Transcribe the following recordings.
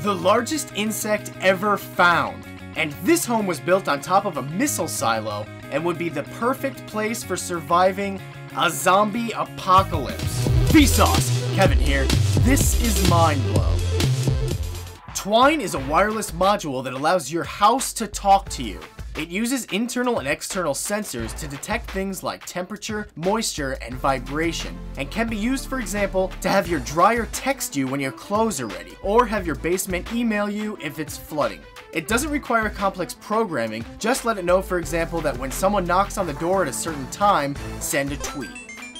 The largest insect ever found. And this home was built on top of a missile silo and would be the perfect place for surviving a zombie apocalypse. Vsauce! Kevin here. This is Mind Blow. Twine is a wireless module that allows your house to talk to you. It uses internal and external sensors to detect things like temperature, moisture, and vibration, and can be used, for example, to have your dryer text you when your clothes are ready, or have your basement email you if it's flooding. It doesn't require complex programming, just let it know, for example, that when someone knocks on the door at a certain time, send a tweet.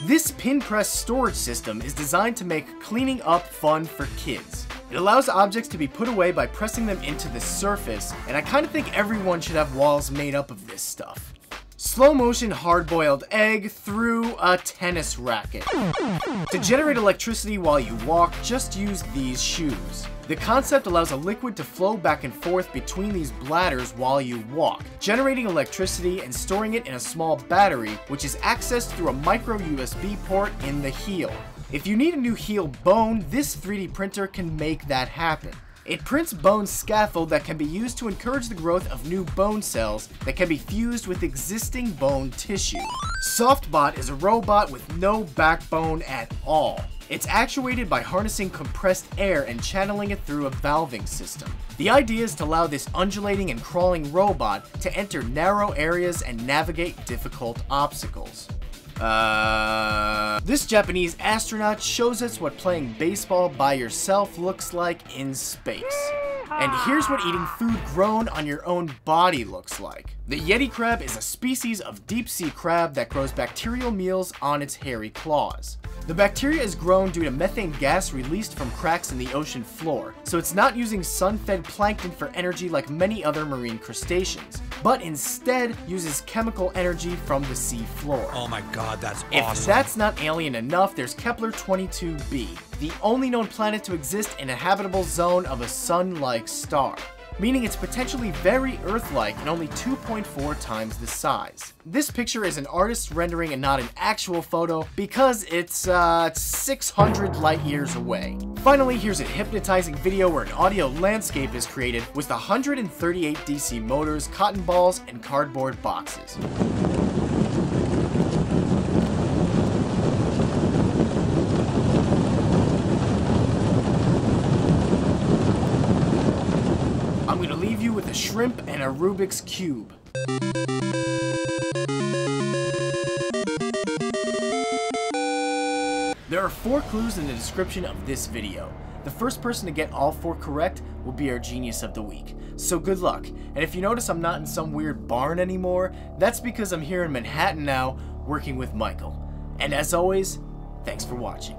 This pin press storage system is designed to make cleaning up fun for kids. It allows objects to be put away by pressing them into the surface, and I kind of think everyone should have walls made up of this stuff. Slow motion hard-boiled egg through a tennis racket. To generate electricity while you walk, just use these shoes. The concept allows a liquid to flow back and forth between these bladders while you walk, generating electricity and storing it in a small battery, which is accessed through a micro USB port in the heel. If you need a new heel bone, this 3D printer can make that happen. It prints bone scaffold that can be used to encourage the growth of new bone cells that can be fused with existing bone tissue. SoftBot is a robot with no backbone at all. It's actuated by harnessing compressed air and channeling it through a valving system. The idea is to allow this undulating and crawling robot to enter narrow areas and navigate difficult obstacles. Uh, this Japanese astronaut shows us what playing baseball by yourself looks like in space. And here's what eating food grown on your own body looks like. The Yeti crab is a species of deep sea crab that grows bacterial meals on its hairy claws. The bacteria is grown due to methane gas released from cracks in the ocean floor, so it's not using sun-fed plankton for energy like many other marine crustaceans, but instead uses chemical energy from the sea floor. Oh my god, that's If awesome. that's not alien enough, there's Kepler-22b, the only known planet to exist in a habitable zone of a sun-like star meaning it's potentially very Earth-like and only 2.4 times the size. This picture is an artist's rendering and not an actual photo because it's, uh, 600 light years away. Finally, here's a hypnotizing video where an audio landscape is created with 138 DC motors, cotton balls, and cardboard boxes. I'm to leave you with a shrimp and a Rubik's Cube. Are four clues in the description of this video. The first person to get all four correct will be our Genius of the Week. So good luck. And if you notice I'm not in some weird barn anymore, that's because I'm here in Manhattan now, working with Michael. And as always, thanks for watching.